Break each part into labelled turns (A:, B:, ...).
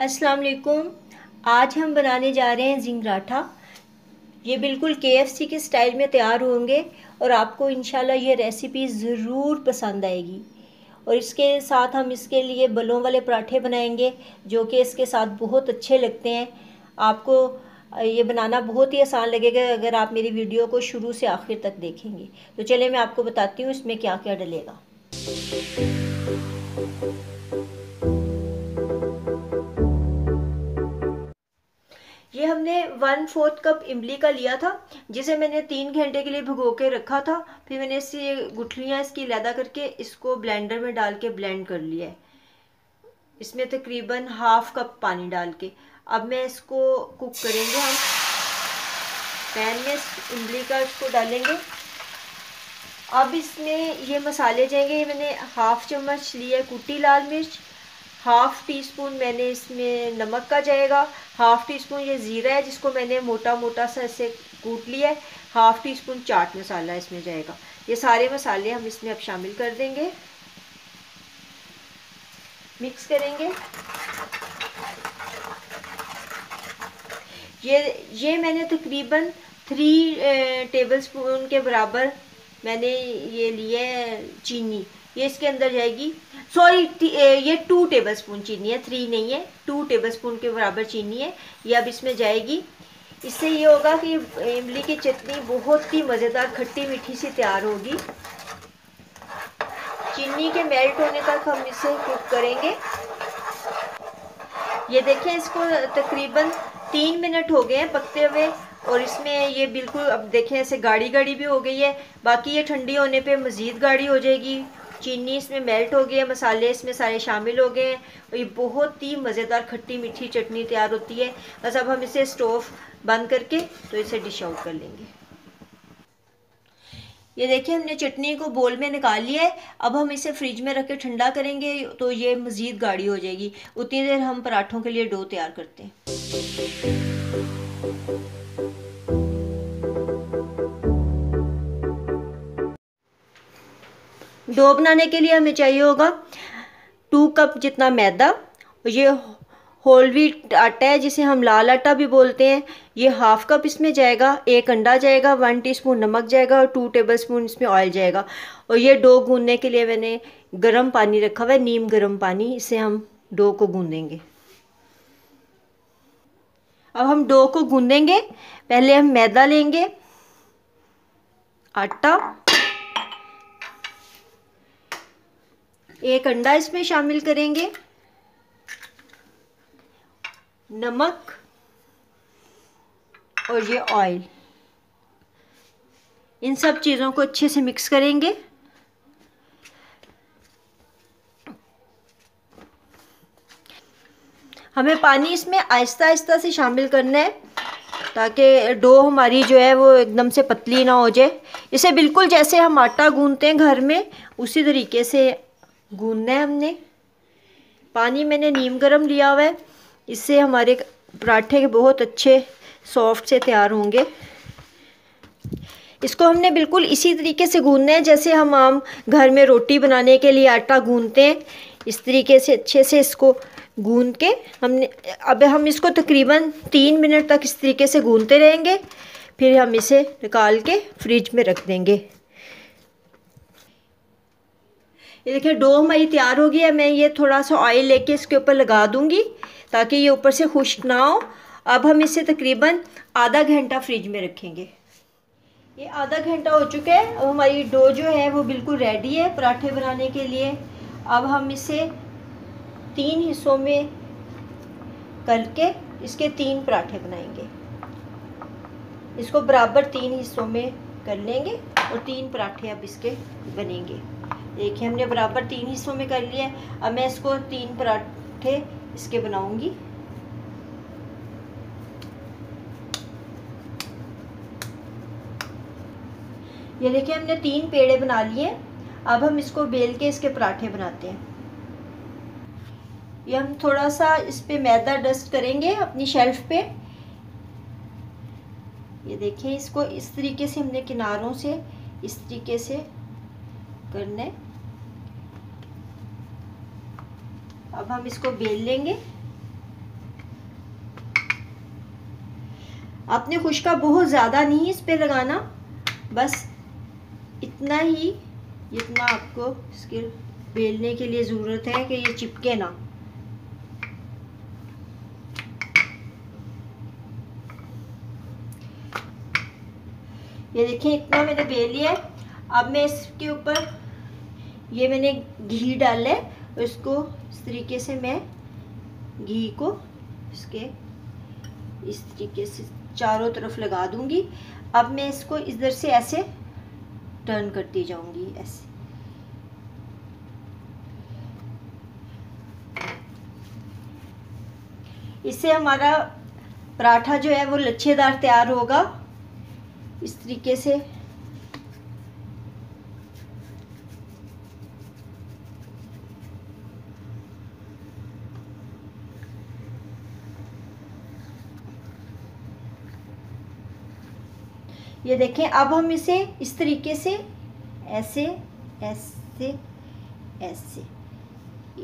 A: अस्सलाम वालेकुम। आज हम बनाने जा रहे हैं जिंगराठा ये बिल्कुल के के स्टाइल में तैयार होंगे और आपको इंशाल्लाह ये रेसिपी ज़रूर पसंद आएगी। और इसके साथ हम इसके लिए बलों वाले पराठे बनाएँगे, जो कि इसके साथ बहुत अच्छे लगते हैं। आपको ये बनाना बहुत ही आसान लगेगा अगर आप मेरी वीडियो को शुरू से आखिर तक देखेंगे। तो चलिए मैं आपको बताती हूँ इसमें क्या क्या डलेगा। वन फोर्थ कप इमली का लिया था, जिसे मैंने तीन घंटे के लिए भिगो के रखा था। फिर मैंने इससे गुठलियाँ इसकी लैदा करके इसको ब्लेंडर में डाल के ब्लेंड कर लिया है। इसमें तकरीबन हाफ़ कप पानी डाल के। अब मैं इसको कुक करेंगे हम। पैन में इमली का इसको डालेंगे। अब इसमें ये मसाले जाएँगे। मैंने हाफ़ चम्मच लिया कुटी लाल मिर्च। हाफ़ टी स्पून मैंने इसमें नमक का जाएगा। हाफ़ टी स्पून ये ज़ीरा है जिसको मैंने मोटा मोटा सा ऐसे कूट लिया है। Half teaspoon chaat masala इसमें जाएगा। ये सारे मसाले हम इसमें अब शामिल कर देंगे। मिक्स करेंगे। ये ये मैंने तकरीबन थ्री टेबल स्पून के बराबर मैंने ये है चीनी। ये इसके अंदर जाएगी। सॉरी ये टू टेबल स्पून चीनी है थ्री नहीं है टू टेबल स्पून के बराबर चीनी है, ये अब इसमें जाएगी। इससे ये होगा कि इमली की चटनी बहुत ही मज़ेदार खट्टी मीठी सी तैयार होगी। चीनी के मेल्ट होने तक हम इसे कुक करेंगे। ये देखें, इसको तकरीबन तीन मिनट हो गए हैं पकते हुए, और इसमें ये बिल्कुल, अब देखें, ऐसे गाढ़ी गाढ़ी भी हो गई है। बाकी ये ठंडी होने पे मज़ीद गाढ़ी हो जाएगी। चीनी इसमें मेल्ट हो गई है, मसाले इसमें सारे शामिल हो गए हैं। और ये बहुत ही मज़ेदार खट्टी मीठी चटनी तैयार होती है। बस अब हम इसे स्टोव बंद करके तो इसे डिश आउट कर लेंगे। ये देखिए, हमने चटनी को बोल में निकाल लिया है। अब हम इसे फ्रिज में रख के ठंडा करेंगे तो ये मज़ीद गाढ़ी हो जाएगी। उतनी देर हम पराठों के लिए डो तैयार करते हैं। डो बनाने के लिए हमें चाहिए होगा टू कप जितना मैदा, ये होल व्हीट आटा है जिसे हम लाल आटा भी बोलते हैं, ये हाफ़ कप इसमें जाएगा, एक अंडा जाएगा वन टीस्पून नमक जाएगा और टू टेबल स्पून इसमें ऑयल जाएगा। और ये डो गूंदने के लिए मैंने गर्म पानी रखा हुआ है, नीम गर्म पानी, इसे हम डो को गूंदेंगे। अब हम डो को गूंदेंगे, पहले हम मैदा लेंगे, आटा एक अंडा इसमें शामिल करेंगे। नमक और ये ऑयल इन सब चीज़ों को अच्छे से मिक्स करेंगे। हमें पानी इसमें आहिस्ता आहिस्ता से शामिल करना है, ताकि डो हमारी जो है वो एकदम से पतली ना हो जाए। इसे बिल्कुल जैसे हम आटा गूंदते हैं घर में, उसी तरीके से गूंदना है हमने। पानी मैंने नीम गरम लिया हुआ है। इससे हमारे पराठे बहुत अच्छे सॉफ्ट से तैयार होंगे। इसको हमने बिल्कुल इसी तरीके से गूंदना है, जैसे हम आम घर में रोटी बनाने के लिए आटा गूंदते हैं। इस तरीके से अच्छे से इसको गूंद के हमने, अब हम इसको तकरीबन तीन मिनट तक इस तरीके से गूंदते रहेंगे। फिर हम इसे निकाल के फ्रिज में रख देंगे। ये देखिए डो हमारी तैयार हो गई है। मैं ये थोड़ा सा ऑयल लेके इसके ऊपर लगा दूँगी ताकि ये ऊपर से खुश्क ना हो। अब हम इसे तकरीबन आधा घंटा फ्रिज में रखेंगे। ये आधा घंटा हो चुका है। अब हमारी डो जो है, वो बिल्कुल रेडी है पराठे बनाने के लिए। अब हम इसे तीन हिस्सों में करके इसके तीन पराठे बनाएँगे। इसको बराबर तीन हिस्सों में कर लेंगे और तीन पराठे अब इसके बनेंगे। देखिए, हमने बराबर तीन हिस्सों में कर लिया है अब मैं इसको तीन पराठे इसके बनाऊँगी। ये देखिए, हमने तीन पेड़े बना लिए। अब हम इसको बेल के इसके पराठे बनाते हैं। ये हम थोड़ा सा इस पे मैदा डस्ट करेंगे अपनी शेल्फ पे। ये देखिए, इसको इस तरीके से हमने किनारों से, इस तरीके से करने अब हम इसको बेल लेंगे। आपने खुशका बहुत ज़्यादा नहीं इस पे लगाना, बस इतना ही, जितना आपको इसके बेलने के लिए ज़रूरत है कि ये चिपके ना। ये देखिए, इतना मैंने बेल लिया है। अब मैं इसके ऊपर ये मैंने घी डाला है इसको इस तरीके से मैं घी को इसके इस तरीके से चारों तरफ़ लगा दूँगी। अब मैं इसको इधर से ऐसे टर्न करती जाऊँगी, ऐसे। इससे हमारा पराठा जो है वो लच्छेदार तैयार होगा। इस तरीके से ये देखें, अब हम इसे इस तरीके से, ऐसे ऐसे ऐसे,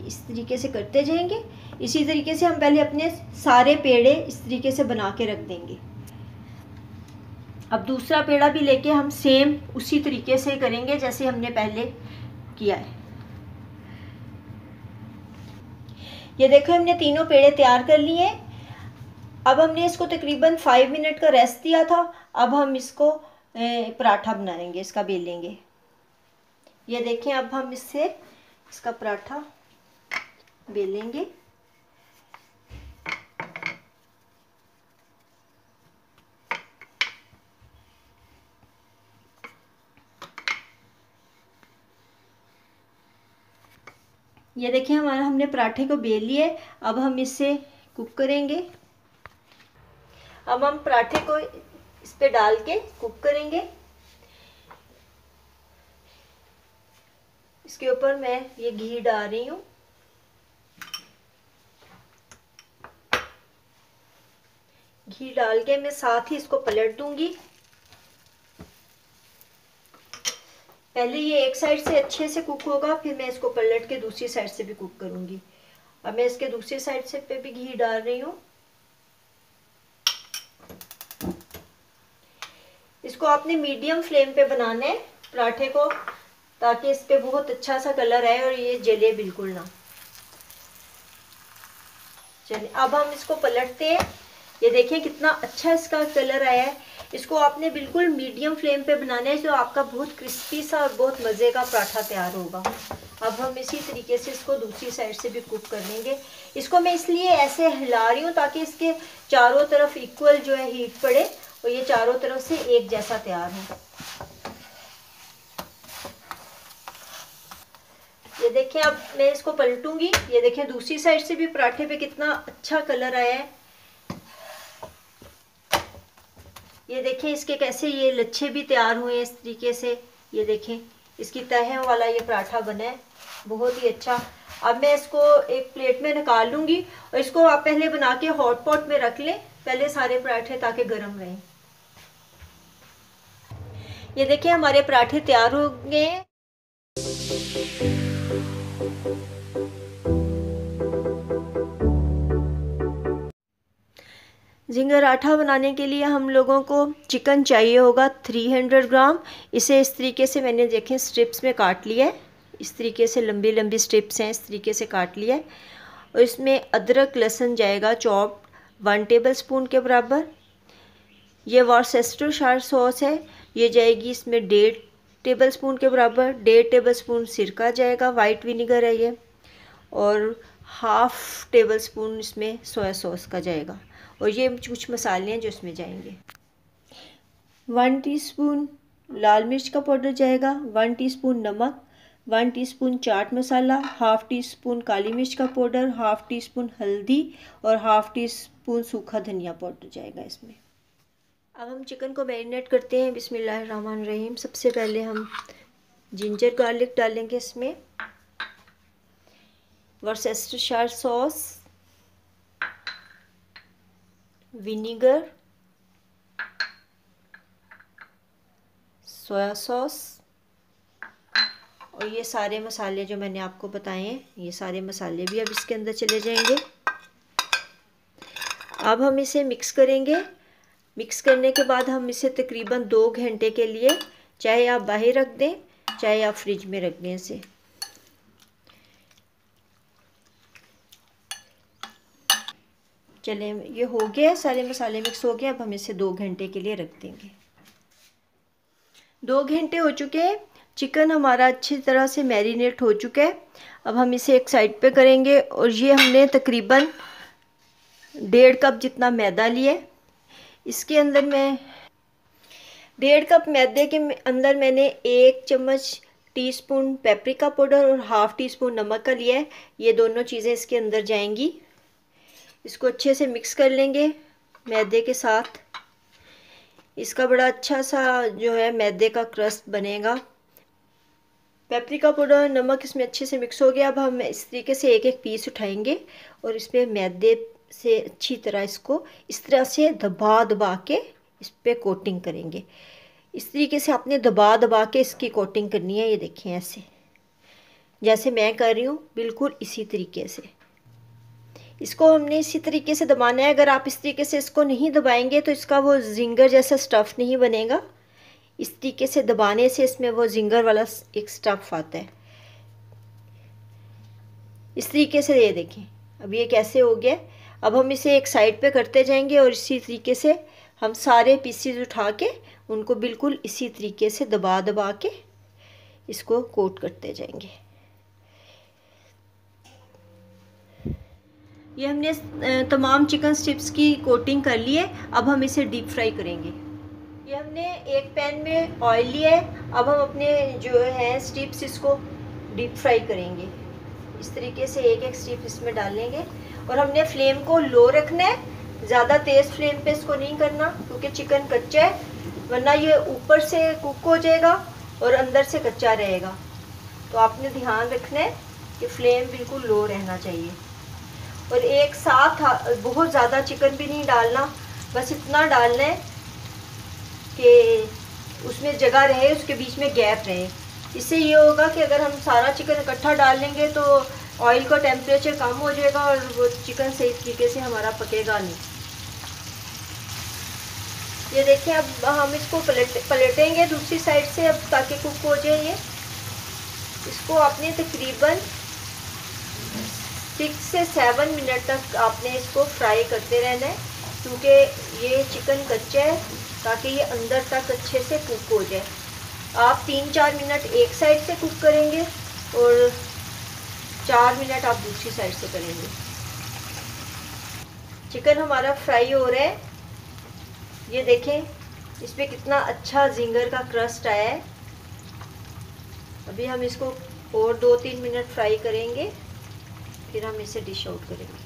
A: इस तरीके से करते जाएँगे। इसी तरीके से हम पहले अपने सारे पेड़े इस तरीके से बना के रख देंगे। अब दूसरा पेड़ा भी लेके हम सेम उसी तरीके से करेंगे जैसे हमने पहले किया है। ये देखो, हमने तीनों पेड़े तैयार कर लिए अब हमने इसको तकरीबन फाइव मिनट का रेस्ट दिया था, अब हम इसको पराठा बनाएँगे, इसका बेलेंगे ये देखें, अब हम इससे इसका पराठा बेलेंगे ये देखिए हमारा हमने पराठे को बेल लिया अब हम इसे कुक करेंगे। अब हम पराठे को इस पे डाल के कुक करेंगे। इसके ऊपर मैं ये घी डाल रही हूँ। घी डाल के मैं साथ ही इसको पलट दूँगी। पहले ये एक साइड से अच्छे से कुक होगा, फिर मैं इसको पलट के दूसरी साइड से भी कुक करूँगी। अब मैं इसके दूसरी साइड से पे भी घी डाल रही हूँ। इसको आपने मीडियम फ्लेम पे बनाना है, पराठे को, ताकि इस पर बहुत अच्छा सा कलर आए और ये जले बिल्कुल ना। चलिए, अब हम इसको पलटते हैं। ये देखिए कितना अच्छा इसका कलर आया है। इसको आपने बिल्कुल मीडियम फ्लेम पे बनाना है, जो आपका बहुत क्रिस्पी सा और बहुत मज़े का पराठा तैयार होगा। अब हम इसी तरीके से इसको दूसरी साइड से भी कुक कर लेंगे। इसको मैं इसलिए ऐसे हिला रही हूँ ताकि इसके चारों तरफ़ इक्वल जो है हीट पड़े। और ये चारों तरफ़ से एक जैसा तैयार हो। ये देखें अब मैं इसको पलटूँगी। ये देखें दूसरी साइड से भी पराठे पे कितना अच्छा कलर आया है। ये देखें इसके कैसे ये लच्छे भी तैयार हुए हैं इस तरीके से। ये देखें इसकी तह वाला ये पराठा बना है। बहुत ही अच्छा। अब मैं इसको एक प्लेट में निकाल लूँगी और इसको आप पहले बना के हॉट पॉट में रख लें, पहले सारे पराठे ताकि गर्म रहें। ये देखिए, हमारे पराठे तैयार हो गए हैं। जिंगर बनाने के लिए हम लोगों को चिकन चाहिए होगा 300 ग्राम। इसे इस तरीके से मैंने देखें, स्ट्रिप्स में काट लिया है। इस तरीके से लंबी लंबी स्ट्रिप्स हैं, इस तरीके से काट लिया है। और इसमें अदरक, लहसुन जाएगा चॉप वन टेबल स्पून के बराबर। ये वॉर्सेस्टर शार सॉस है। ये जाएगी इसमें डेढ़ टेबल स्पून के बराबर, डेढ़ टेबल स्पून सिरका जाएगा वाइट विनीगर है ये, और हाफ़ टेबल स्पून इसमें सोया सॉस का जाएगा। और ये कुछ मसाले हैं जो इसमें जाएँगे। वन टीस्पून लाल मिर्च का पाउडर जाएगा वन टीस्पून नमक one teaspoon chaat masala half teaspoon काली मिर्च का पाउडर हाफ़ टी स्पून हल्दी, और हाफ़ टी स्पून सूखा धनिया पाउडर जाएगा इसमें। अब हम चिकन को मैरिनेट करते हैं, बिस्मिल्लाहिर्रहमानिर्रहीम। सबसे पहले हम जिंजर गार्लिक डालेंगे इसमें। Worcestershire sauce vinegar soya sauce और ये सारे मसाले जो मैंने आपको बताए हैं, ये सारे मसाले भी अब इसके अंदर चले जाएँगे। अब हम इसे मिक्स करेंगे। मिक्स करने के बाद हम इसे तकरीबन दो घंटे के लिए चाहे आप बाहर रख दें चाहे आप फ्रिज में रख दें इसे। चले, ये हो गया, सारे मसाले मिक्स हो गए, अब हम इसे दो घंटे के लिए रख देंगे। दो घंटे हो चुके हैं, चिकन हमारा अच्छी तरह से मैरिनेट हो चुका है। अब हम इसे एक साइड पे करेंगे और ये हमने तकरीबन डेढ़ कप जितना मैदा लिया इसके अंदर मैं डेढ़ कप मैदे के अंदर मैंने एक चम्मच टीस्पून पेपरिका पाउडर और हाफ़ टी स्पून नमक का लिया है। ये दोनों चीज़ें इसके अंदर जाएँगी। इसको अच्छे से मिक्स कर लेंगे मैदे के साथ। इसका बड़ा अच्छा सा जो है मैदे का क्रस्ट बनेगा। पेपरिका पाउडर नमक इसमें अच्छे से मिक्स हो गया। अब हम इस तरीके से एक एक पीस उठाएँगे और इसमें मैदे से अच्छी तरह इसको इस तरह से दबा दबा के इस पर कोटिंग करेंगे। इस तरीके से आपने दबा दबा के इसकी कोटिंग करनी है, ये देखें ऐसे। जैसे मैं कर रही हूँ, बिल्कुल इसी तरीके से। इसको हमने इसी तरीके से दबाना है। अगर आप इस तरीके से इसको नहीं दबाएँगे तो इसका वो जिंगर जैसा स्टफ़ नहीं बनेगा। इस तरीके से दबाने से इसमें वो जिंगर वाला एक स्टफ़ आता है। इस तरीके से ये देखें। अब ये कैसे हो गया? अब हम इसे एक साइड पे करते जाएँगे और इसी तरीके से हम सारे पीसीज उठा के उनको बिल्कुल इसी तरीके से दबा दबा के इसको कोट करते जाएँगे। ये हमने तमाम चिकन स्ट्रिप्स की कोटिंग कर ली है। अब हम इसे डीप फ्राई करेंगे। ये हमने एक पैन में ऑयल लिया है। अब हम अपने जो है स्ट्रिप्स इसको डीप फ्राई करेंगे। इस तरीके से एक एक स्ट्रिप इसमें डालेंगे। और हमने फ्लेम को लो रखना है, ज़्यादा तेज़ फ्लेम पे इसको नहीं करना, क्योंकि चिकन कच्चा है, वरना ये ऊपर से कुक हो जाएगा और अंदर से कच्चा रहेगा। तो आपने ध्यान रखना है कि फ्लेम बिल्कुल लो रहना चाहिए। और एक साथ बहुत ज़्यादा चिकन भी नहीं डालना, बस इतना डालना है कि उसमें जगह रहे, उसके बीच में गैप रहे। इससे ये होगा कि अगर हम सारा चिकन इकट्ठा डाल लेंगे तो ऑयल का टेम्परेचर कम हो जाएगा और वो चिकन सही तरीके से हमारा पकेगा नहीं। ये देखें अब हम इसको पलट, पलटेंगे दूसरी साइड से, अब ताकि कुक हो जाए ये। इसको आपने तकरीबन सिक्स से सेवन मिनट तक आपने इसको फ्राई करते रहना है, क्योंकि ये चिकन कच्चा है, ताकि ये अंदर तक अच्छे से कुक हो जाए। आप तीन चार मिनट एक साइड से कुक करेंगे और चार मिनट आप दूसरी साइड से करेंगे। चिकन हमारा फ्राई हो रहा है। ये देखें इस पर कितना अच्छा जिंगर का क्रस्ट आया है। अभी हम इसको और दो तीन मिनट फ्राई करेंगे, फिर हम इसे डिश आउट करेंगे।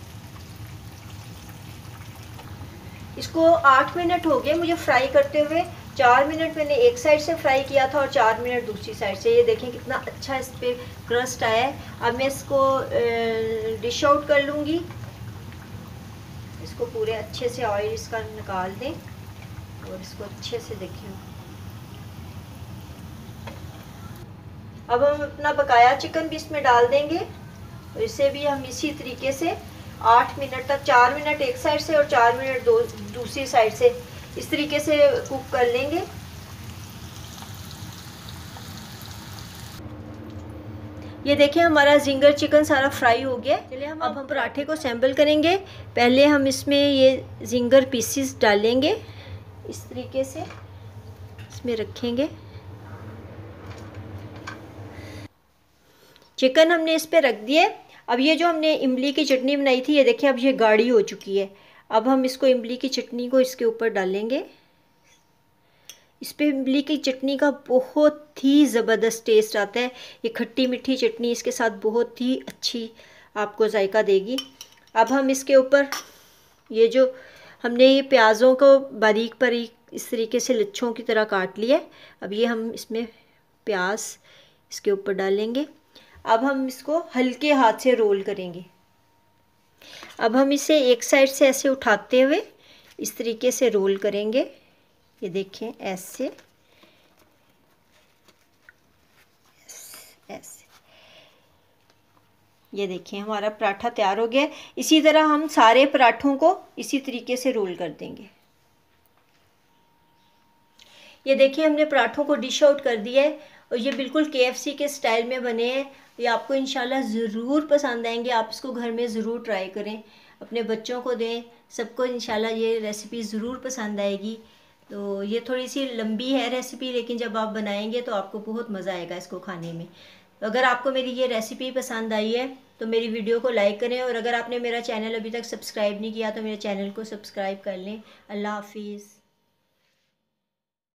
A: इसको आठ मिनट हो गए मुझे फ्राई करते हुए। चार मिनट मैंने एक साइड से फ्राई किया था और चार मिनट दूसरी साइड से। ये देखें कितना अच्छा इस पर क्रस्ट आया है। अब मैं इसको डिश आउट कर लूँगी। इसको पूरे अच्छे से ऑयल इसका निकाल दें और इसको अच्छे से देखें। अब हम अपना बकाया चिकन भी इसमें डाल देंगे और इसे भी हम इसी तरीके से आठ मिनट तक, चार मिनट एक साइड से और चार मिनट दो, दूसरी साइड से इस तरीके से कुक कर लेंगे। ये देखिए हमारा जिंगर चिकन सारा फ्राई हो गया। चलिए हम अब हम पराठे को सैंपल करेंगे। पहले हम इसमें ये जिंगर पीसीस डालेंगे। इस तरीके से इसमें रखेंगे। चिकन हमने इस पर रख दिया अब ये जो हमने इमली की चटनी बनाई थी ये देखिए अब ये गाढ़ी हो चुकी है। अब हम इसको इमली की चटनी को इसके ऊपर डालेंगे। इस पर इमली की चटनी का बहुत ही ज़बरदस्त टेस्ट आता है। ये खट्टी मीठी चटनी इसके साथ बहुत ही अच्छी आपको जायका देगी। अब हम इसके ऊपर ये जो हमने ये प्याज़ों को बारीक बारीक इस तरीके से लच्छों की तरह काट लिया अब ये हम इसमें प्याज इसके ऊपर डालेंगे। अब हम इसको हल्के हाथ से रोल करेंगे। अब हम इसे एक साइड से ऐसे उठाते हुए इस तरीके से रोल करेंगे। ये देखें ऐसे ऐसे ये देखें हमारा पराठा तैयार हो गया। इसी तरह हम सारे पराठों को इसी तरीके से रोल कर देंगे। ये देखिए, हमने पराठों को डिश आउट कर दिया है और ये बिल्कुल के के स्टाइल में बने हैं। ये आपको इंशाल्लाह ज़रूर पसंद आएँगे। आप इसको घर में ज़रूर ट्राई करें। अपने बच्चों को दें। सबको इंशाल्लाह ये रेसिपी ज़रूर पसंद आएगी। तो ये थोड़ी सी लंबी है रेसिपी लेकिन जब आप बनाएँगे तो आपको बहुत मज़ा आएगा इसको खाने में। तो अगर आपको मेरी ये रेसिपी पसंद आई है तो मेरी वीडियो को लाइक करें और अगर आपने मेरा चैनल अभी तक सब्सक्राइब नहीं किया तो मेरे चैनल को सब्सक्राइब कर लें। अल्लाह हाफिज़।